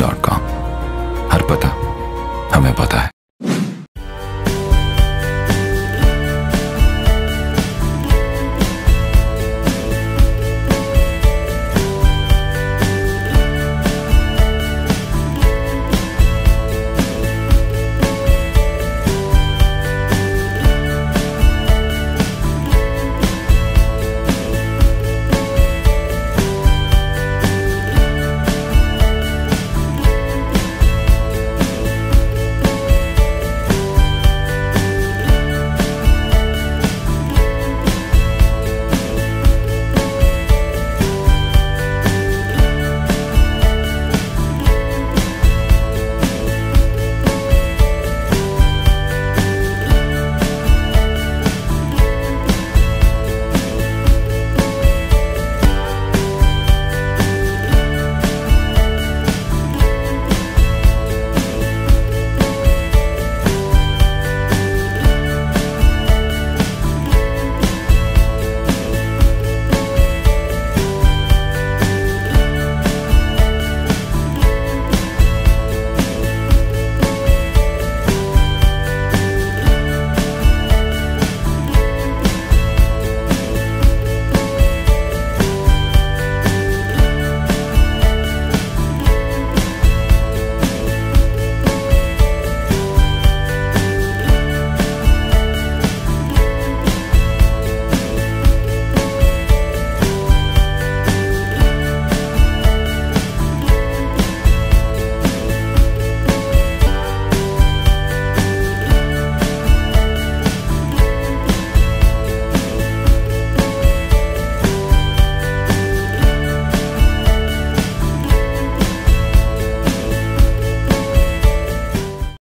gmail.com.